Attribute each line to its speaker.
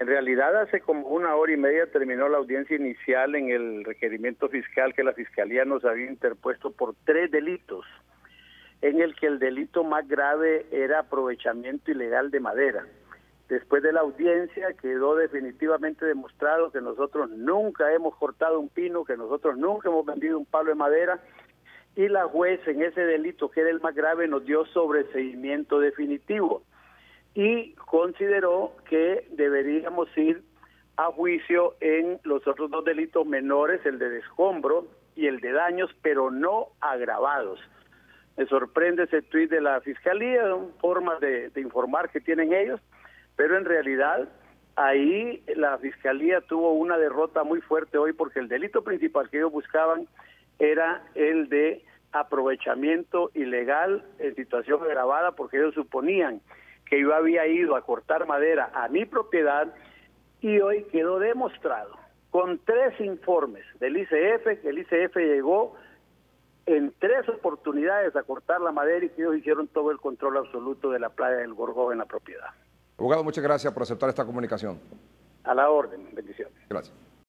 Speaker 1: En realidad, hace como una hora y media terminó la audiencia inicial en el requerimiento fiscal que la Fiscalía nos había interpuesto por tres delitos, en el que el delito más grave era aprovechamiento ilegal de madera. Después de la audiencia quedó definitivamente demostrado que nosotros nunca hemos cortado un pino, que nosotros nunca hemos vendido un palo de madera y la juez en ese delito, que era el más grave, nos dio sobreseimiento definitivo y consideró que deberíamos ir a juicio en los otros dos delitos menores, el de descombro y el de daños, pero no agravados. Me sorprende ese tuit de la Fiscalía, formas de, de informar que tienen ellos, pero en realidad ahí la Fiscalía tuvo una derrota muy fuerte hoy porque el delito principal que ellos buscaban era el de aprovechamiento ilegal en situación agravada porque ellos suponían que yo había ido a cortar madera a mi propiedad y hoy quedó demostrado con tres informes del ICF, que el ICF llegó en tres oportunidades a cortar la madera y que ellos hicieron todo el control absoluto de la playa del Gorgó en la propiedad.
Speaker 2: Abogado, muchas gracias por aceptar esta comunicación.
Speaker 1: A la orden, bendiciones.
Speaker 2: Gracias.